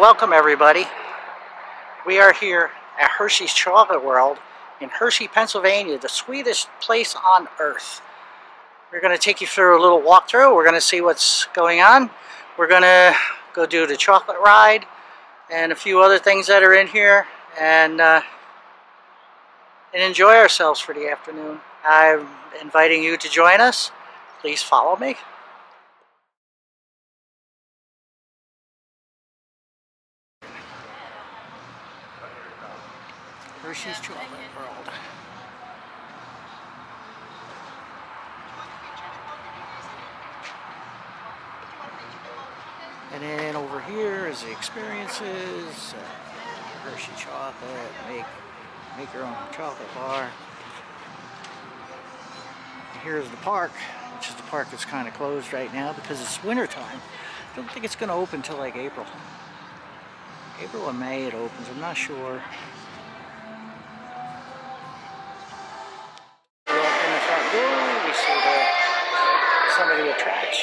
Welcome everybody. We are here at Hershey's Chocolate World in Hershey, Pennsylvania, the sweetest place on earth. We're going to take you through a little walkthrough. We're going to see what's going on. We're going to go do the chocolate ride and a few other things that are in here and uh, and enjoy ourselves for the afternoon. I'm inviting you to join us. Please follow me. Hershey's Chocolate World. And then over here is the experiences, uh, Hershey chocolate, make make your own chocolate bar. And here's the park, which is the park that's kind of closed right now because it's winter time. I don't think it's going to open until like April. April or May it opens, I'm not sure.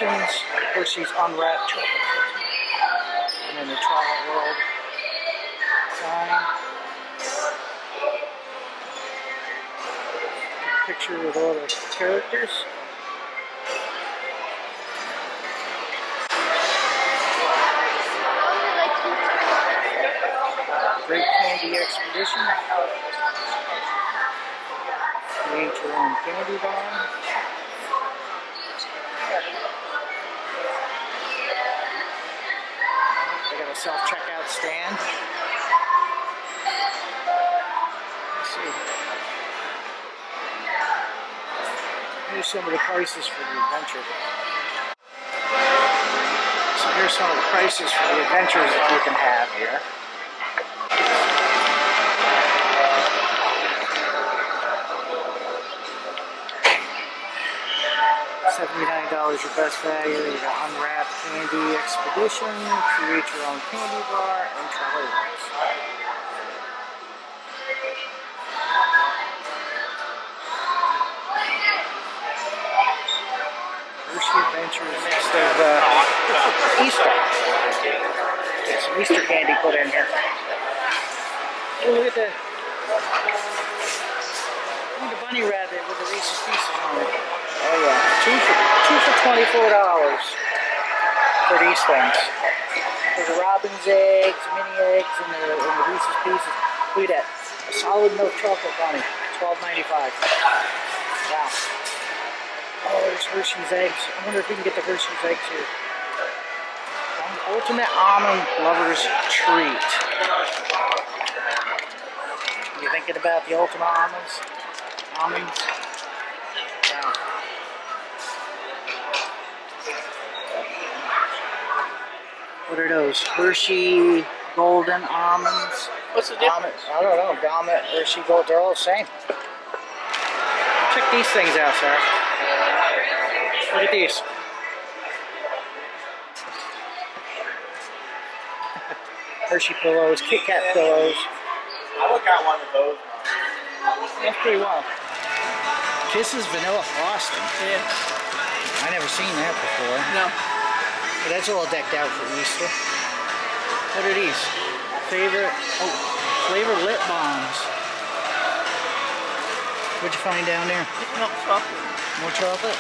Attractions. Hershey's Unwrapped Chocolate Cookie. And then the Chocolate World sign. Picture with all the characters. Great Candy Expedition. Create your own candy bar. They got a self-checkout stand. Let's see. Here's some of the prices for the adventure. So here's some of the prices for the adventures that you can have here. $79 your best value. You got Unwrapped Candy Expedition, create your own candy bar, and colors. Hershey Adventures next of uh, Easter. Get some Easter candy put in here. Oh, look at the, look at the bunny rabbit with the Reese's Pieces on it. Oh yeah, two for two for twenty-four dollars for these things. There's the robin's eggs, mini eggs, and the, and the Reese's Pieces. Look at that, a solid milk chocolate bunny, twelve ninety-five. Wow. Oh, there's Hershey's eggs. I wonder if we can get the Hershey's eggs here. Ultimate almond lover's treat. You thinking about the ultimate almonds? Almonds? Yeah. What are those? Hershey golden almonds? What's the difference? Almond, I don't know. Almond, Hershey gold, they're all the same. Check these things out, sir. Look at these. Hershey pillows, Kit Kat pillows. I look at one of those. That's pretty wild. Kisses vanilla frosting. Yeah. I never seen that before. No. But that's all decked out for Easter. What are these? Favorite, oh, flavor lip balms. What'd you find down there? No, chocolate. More chocolate?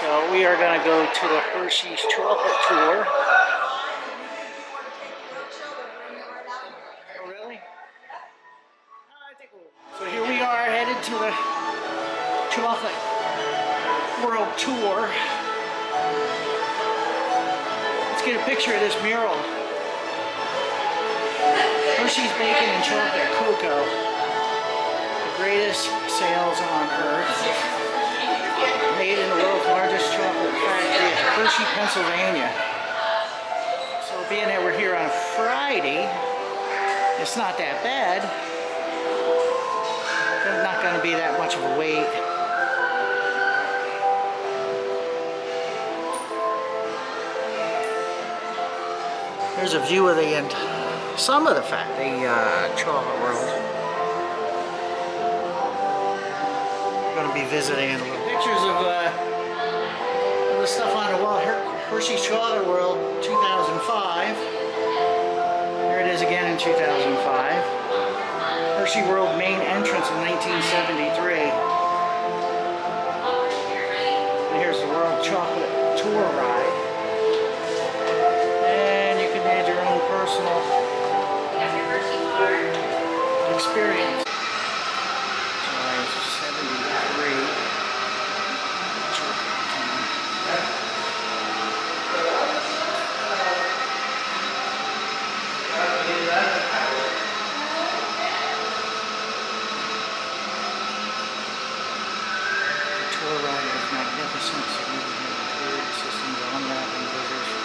So we are going to go to the Hershey's Chocolate Tour. Oh, really? I think we'll- So here we are headed to the Chocolate World Tour. Get a picture of this mural. Oh, Hershey's Bacon and Chocolate Cocoa. The greatest sales on earth. Made in the world's largest chocolate factory at Hershey, Pennsylvania. So being that we're here on Friday, it's not that bad. There's not going to be that much of a wait. Here's a view of the end, some of the fact, the uh, Chocolate World. Going to be visiting in pictures of, uh, of the stuff on the wall. Her Hershey Chocolate World 2005. Here it is again in 2005. Hershey World main entrance in 1973. And here's the World Chocolate Tour Ride. Personal experience. July 73. The tour ride was magnificent, significant improved systems unwrapping visitors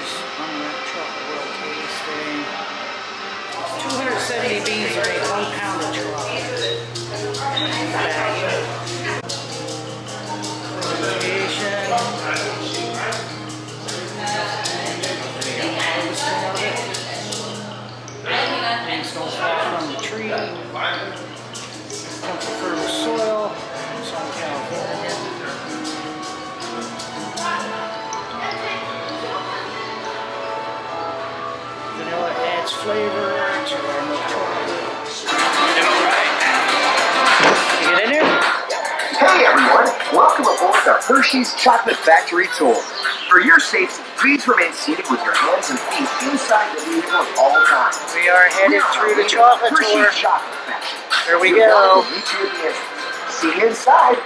World tasting. 270 beans are a one pound of chocolate. Flavor to our. You get in there? Hey everyone, welcome aboard the Hershey's Chocolate Factory Tour. For your safety, please remain seated with your hands and feet inside the vehicle at all times. We are headed Now, through the leaving chocolate Hershey's tour. Chocolate Factory. Here we Your go. guide meet you at the. See you inside.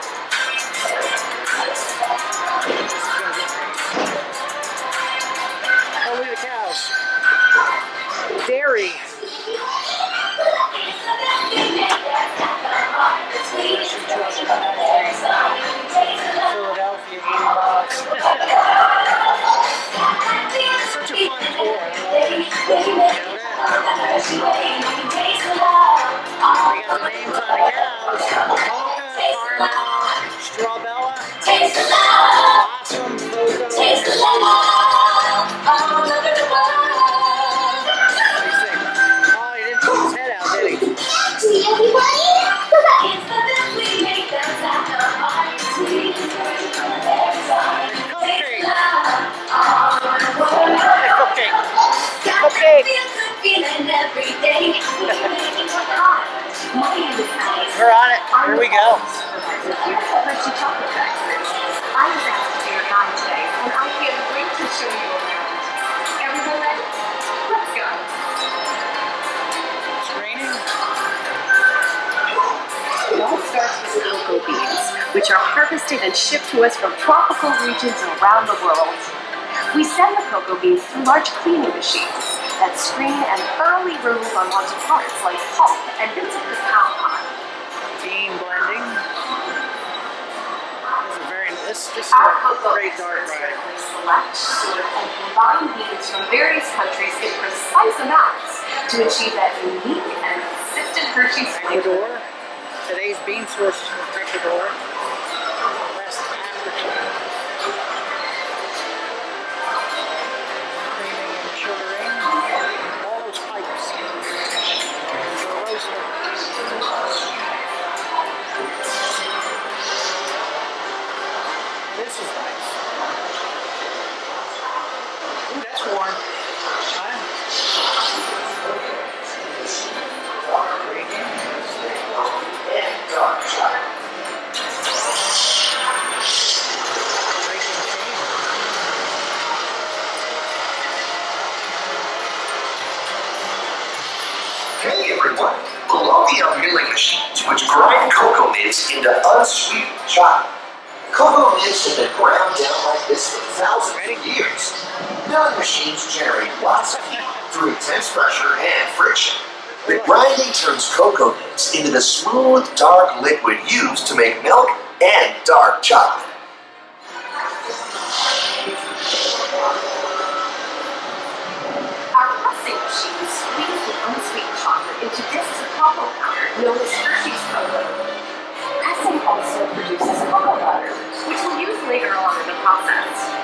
Dairy. Philadelphia, 80 bucks. Such a fun. We got the names on the Blossom, Cocoa. What do which are harvested and shipped to us from tropical regions around the world. We send the cocoa beans through large cleaning machines that screen and thoroughly remove unwanted parts like pulp and bits of cacao pod. Bean blending. This is a very this this Our cocoa great dark carefully select, sort, and combine beans from various countries in precise amounts to achieve that unique and consistent Hershey's flavor. Ecuador. Today's bean source is from Ecuador. Machines generate lots of heat through intense pressure and friction. The grinding turns cocoa nibs into the smooth, dark liquid used to make milk and dark chocolate. Our pressing machines squeeze the unsweetened chocolate into discs of cocoa powder known as Hershey's cocoa. Pressing also produces cocoa butter, which we'll use later on in the process.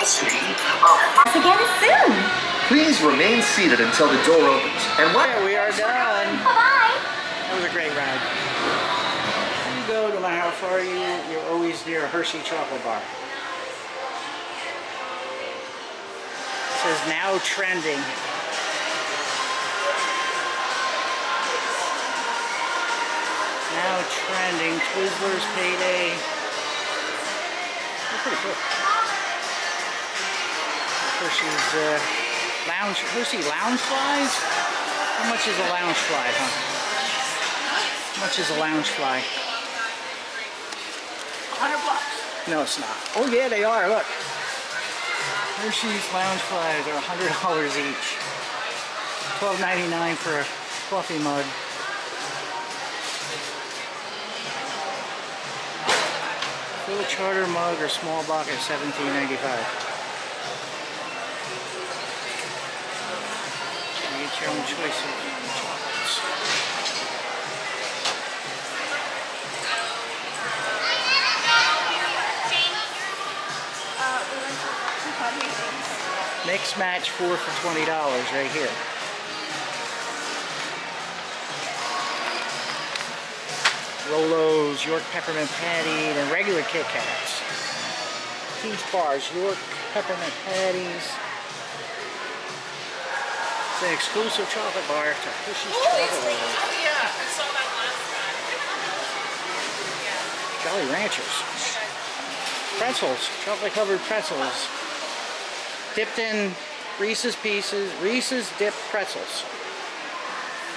and sugar. Launch it outside the factory for delivery. Please remain seated until the door opens. And what? Yeah, we are done. Bye-bye. That was a great ride. You go, no matter how far you, you're always near a Hershey chocolate bar. It says now trending. Now trending. Twizzlers payday. They're pretty cool. Hershey's uh, lounge. Hershey Loungeflies. How much is a Loungefly, huh? How much is a Loungefly? 100 bucks. No, it's not. Oh yeah, they are. Look. Hershey's Loungeflies are $100 each. $12.99 for a coffee mug. Full charter mug or small box at $17.95. Choice of chocolates. Mix match four for twenty dollars right here. Rolos, York peppermint patty, and regular Kit Kats. Peach bars, York peppermint patties. An exclusive chocolate bar to Hershey's Chocolate World. Jolly Ranchers. Pretzels, chocolate covered pretzels. Dipped in Reese's Pieces, Reese's Dip Pretzels.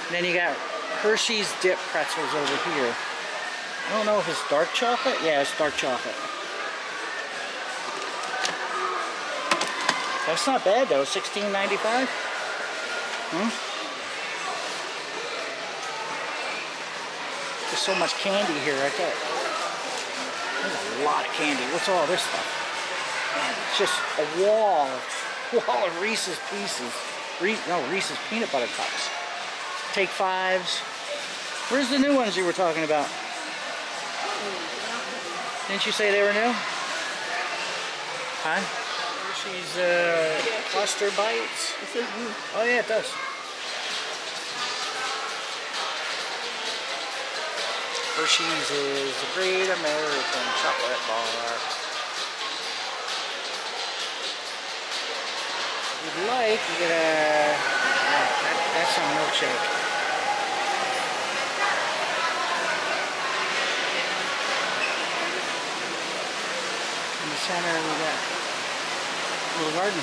And then you got Hershey's Dip Pretzels over here. I don't know if it's dark chocolate. Yeah, it's dark chocolate. That's not bad though, $16.95. Hmm? There's so much candy here, I thought. There's a lot of candy. What's all this stuff? It's just a wall, wall of Reese's Pieces. Re no, Reese's Peanut Butter Cups. Take fives. Where's the new ones you were talking about? Didn't you say they were new? Huh? Hershey's uh, cluster bites. Oh yeah, it does. Hershey's is the great American chocolate bar. If you'd like, you get a. That, that's some milkshake. In the center, we got a little garden.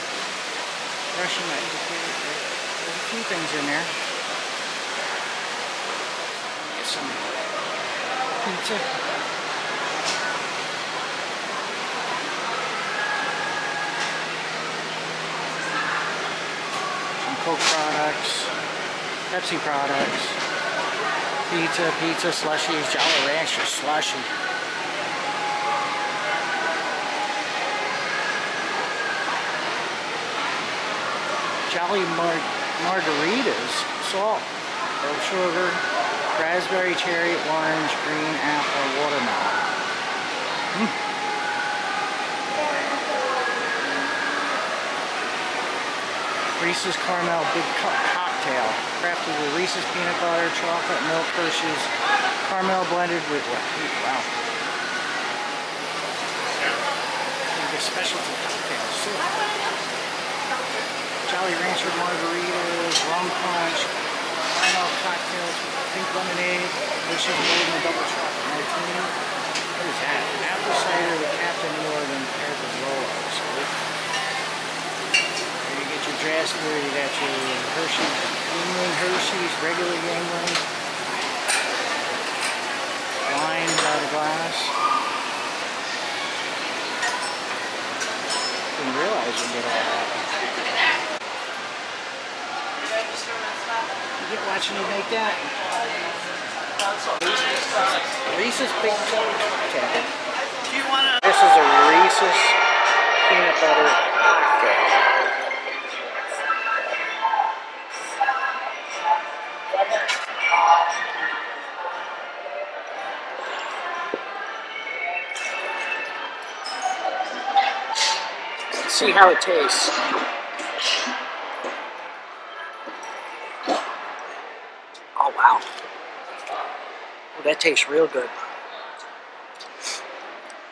Russian. There's a few things in there. Get some Coke products, Pepsi products, pizza, pizza slushies, Jolly Rancher slushy. Jolly Mar Margaritas, salt, no sugar, raspberry, cherry, orange, green, apple, watermelon. Mm. Reese's Caramel Big Cup Cocktail, crafted with Reese's peanut butter, chocolate, milk, Hershey's, caramel blended with? Wow. Get specialty cocktails too. Jolly Rancher margaritas, rum punch, caramel cocktails, pink lemonade, This is made Hershey's golden double chocolate martini. What is that? Apple cider with Captain Morgan paired with roll-ups. You get your Drassler, you got your Hershey's, Yuengling Hershey's, regular Yuengling. Wine by the glass. Didn't realize you did all that. You get watching me make that. Reese's Big Cocktail. Do you want to? This is a Reese's peanut butter. Let's see how it tastes. Oh, wow. Oh, that tastes real good.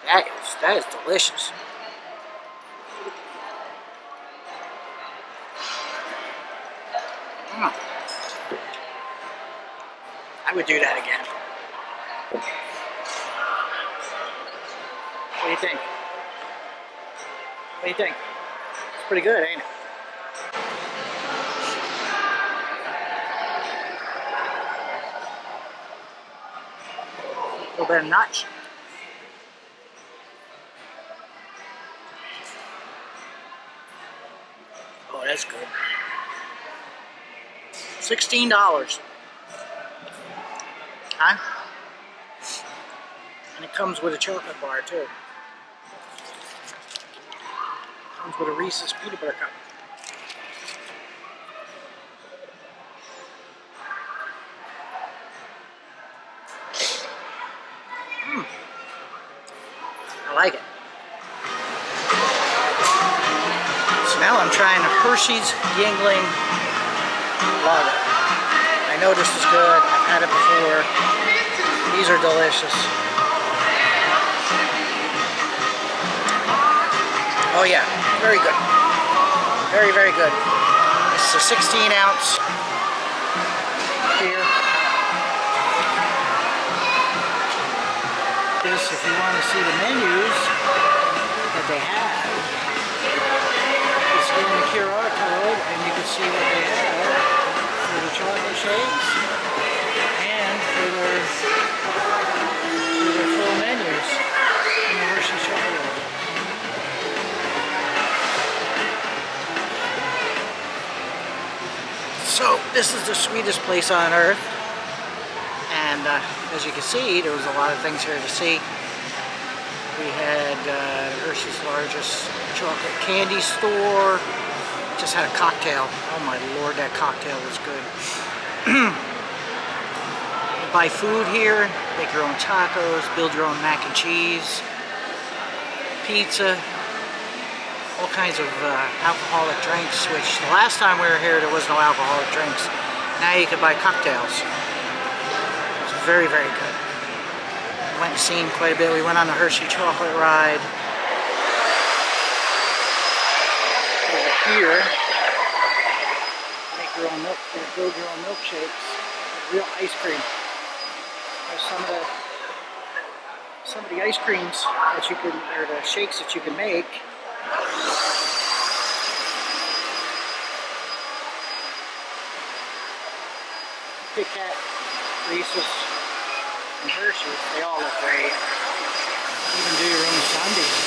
That is, that is delicious. Mm. I would do that again. What do you think? What do you think? It's pretty good, ain't it? Oh, that's good. Sixteen dollars. Huh? And it comes with a chocolate bar too. Comes with a Reese's peanut butter cup. Now I'm Hershey's Yuengling Lager. I know this is good. I've had it before. These are delicious. Oh yeah, very good. Very, very good. This is a 16 ounce beer. This, if you want to see the menus that they have, the QR code and you can see what they have for the chocolate shakes and for their, for their full menus in the Hershey chocolate. So this is the sweetest place on earth and uh, as you can see there was a lot of things here to see. We had uh, Hershey's largest chocolate candy store. Just had a cocktail. Oh my lord, that cocktail was good. Buy food here, make your own tacos, build your own mac and cheese, pizza, all kinds of uh, alcoholic drinks, which the last time we were here there was no alcoholic drinks. Now you can buy cocktails. It's very, very good. Went and seen quite a bit. We went on the Hershey chocolate ride. Over here, make your own milk, build your own milkshakes, real ice cream. There's some of the some of the ice creams that you can, or the shakes that you can make. Kit Kat, Reese's, and they all look great. Even do your own sundaes.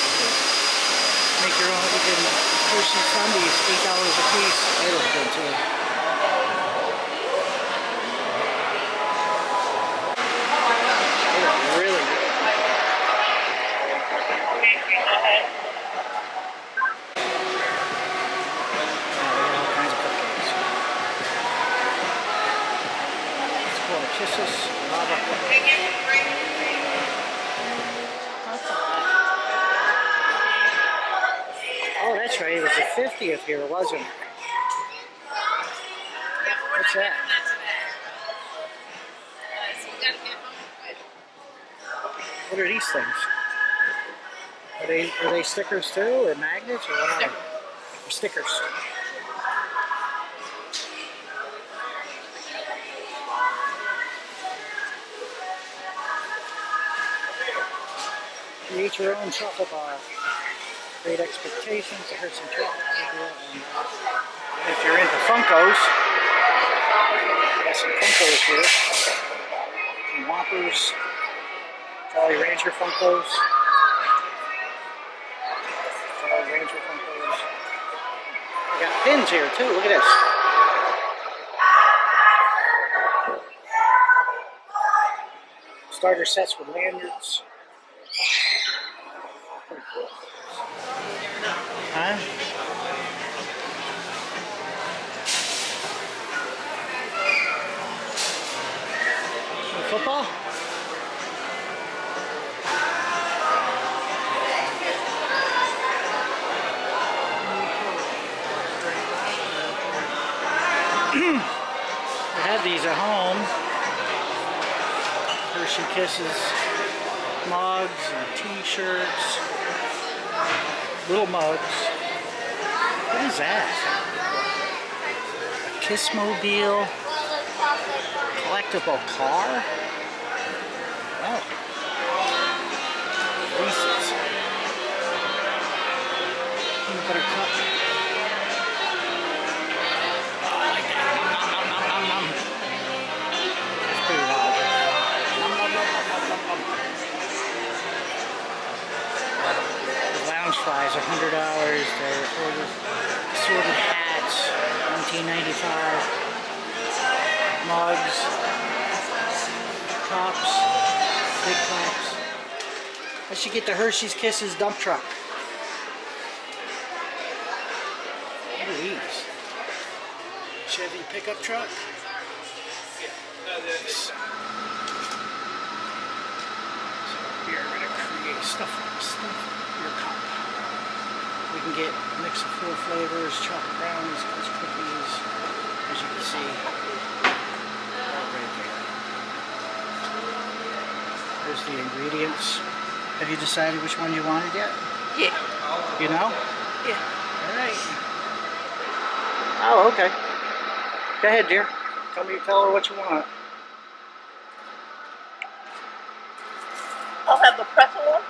Make your own, you can Hershey sundaes, eight dollars a piece. They look good too. 50th here, wasn't it? What's that? What are these things? Are they are they stickers too, or magnets, or what are they? Stickers. Create your own chocolate bar. Great expectations. I heard some chocolate if you're into Funkos, got some Funkos here. Some Whoppers, Jolly Rancher Funkos. Jolly Rancher Funkos. We got pins here too. Look at this. Starter sets with lanyards. Huh? Football? have these at home. Hershey Kisses mugs and t-shirts. Little mugs. What is that? A Kissmobile collectible car? Oh. Reese's. Peanut butter cup. Flies, $100. They're ordered assorted hats, $19.95. Mugs, cups, big cups. I should get the Hershey's Kisses dump truck. What are these? Chevy pickup truck? Nice. So we are gonna create stuff, stuff your cup. We can get a mix of four flavors, chocolate brownies, Coast cookies, as you can see. all right there. There's the ingredients. Have you decided which one you wanted yet? Yeah. You know? Yeah. All right. Oh, okay. Go ahead, dear. Tell me, tell her what you want. I'll have the pretzel one.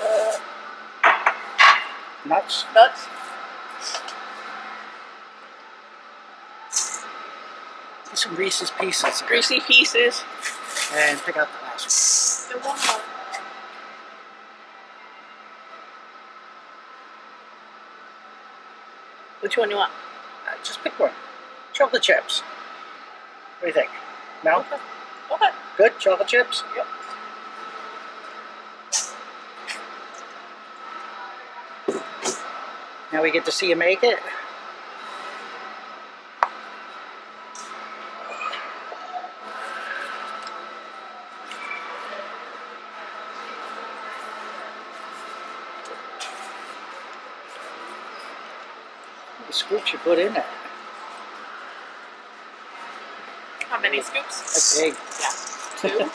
Uh, Nuts. nuts. Get some Reese's Pieces. Greasy pieces. And pick out the last one. And one more. Which one you want? Uh, just pick one. Chocolate chips. What do you think? No? Okay. Okay. Good? Chocolate chips? Yep. Now we get to see you make it. The scoops you put in there. How many scoops? That's big. Yeah.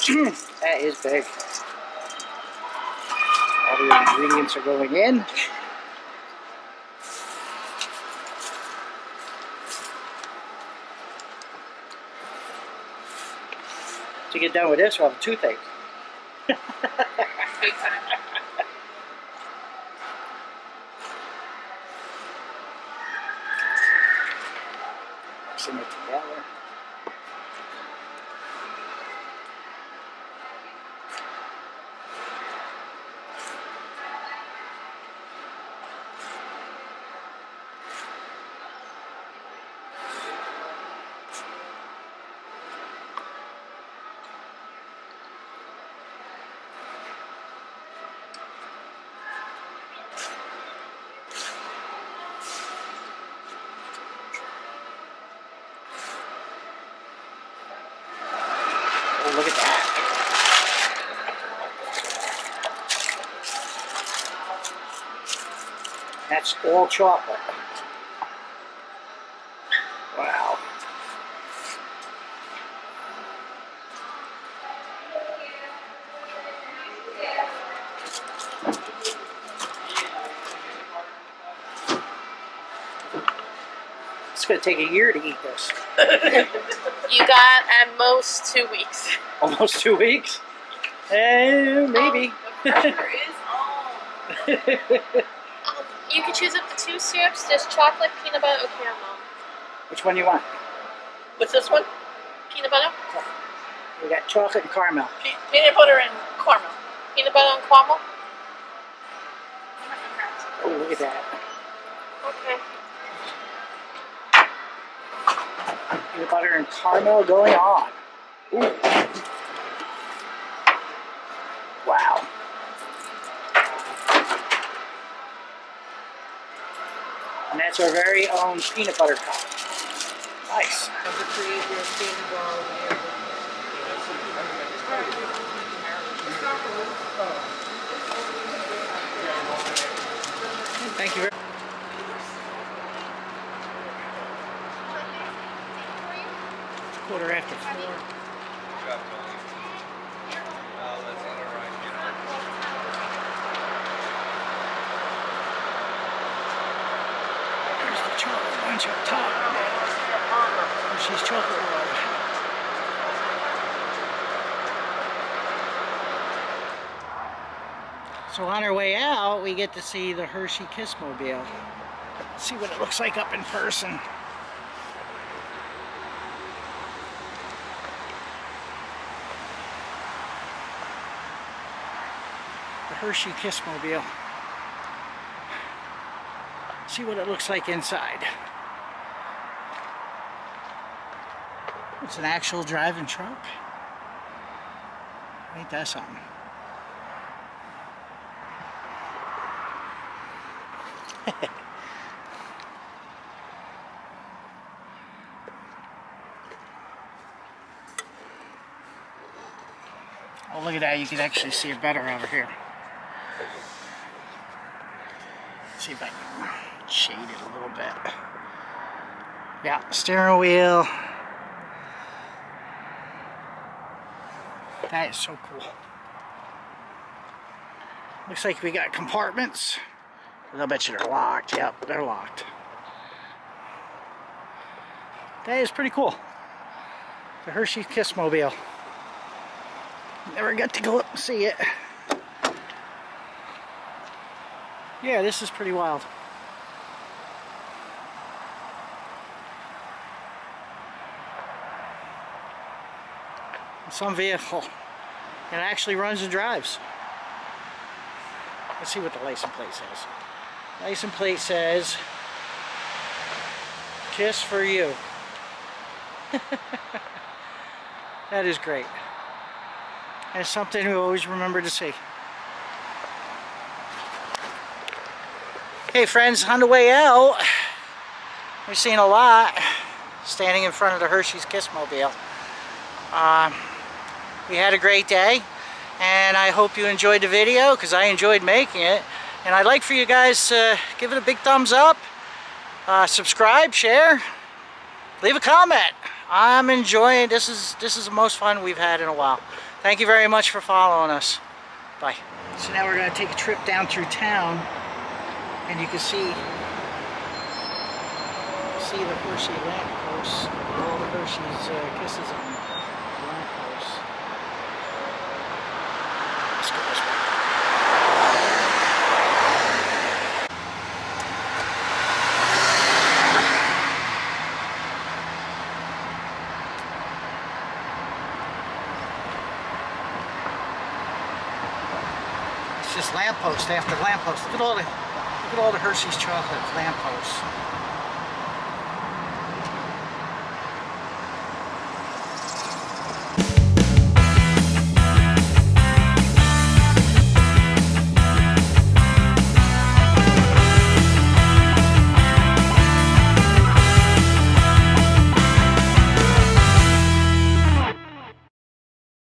Two. Huge. that is big. All the ingredients are going in. To get done with this, we'll have a toothache. Mixing it together. Oh, look at that. That's all chocolate. Wow. It's going to take a year to eat this. You got at most two weeks. Almost two weeks? Eh, maybe. The pressure is on. Um, you choose up to two syrups. There's chocolate, peanut butter, or caramel. Which one do you want? What's this one? Peanut butter? We got chocolate and caramel. Pe- Peanut butter and caramel. Peanut butter and caramel? Oh, look at that. Okay. Peanut butter and caramel going on. Ooh. Wow. And that's our very own peanut butter cup. Nice. Thank you very It's quarter after four. There's the top. World. So on our way out, we get to see the Hershey Kissmobile. See what it looks like up in person. The Hershey Kissmobile. See what it looks like inside. It's an actual driving truck. Ain't that something? Oh, look at that. You can actually see it better over here. see if I can shade it a little bit. Yeah, steering wheel. That is so cool. Looks like we got compartments. I'll bet you they're locked. Yep, they're locked. That is pretty cool. The Hershey Kiss Mobile. Never got to go up and see it. Yeah, this is pretty wild. Some vehicle. It actually runs and drives. Let's see what the license plate says. License plate says, Kiss for you. that is great. That's something we always remember to see. Hey friends, on the way out, we've seen a lot standing in front of the Hershey's Kissmobile. Um, we had a great day and I hope you enjoyed the video because I enjoyed making it. And I'd like for you guys to give it a big thumbs up, uh, subscribe, share, leave a comment. I'm enjoying this is this is the most fun we've had in a while. Thank you very much for following us. Bye. So now we're going to take a trip down through town and you can see see the Hershey lampposts, all the Hershey's uh, kisses on the lampposts. Let's go this way. It's just lamppost after lamppost. Look at all the look at all the Hershey's chocolate lampposts.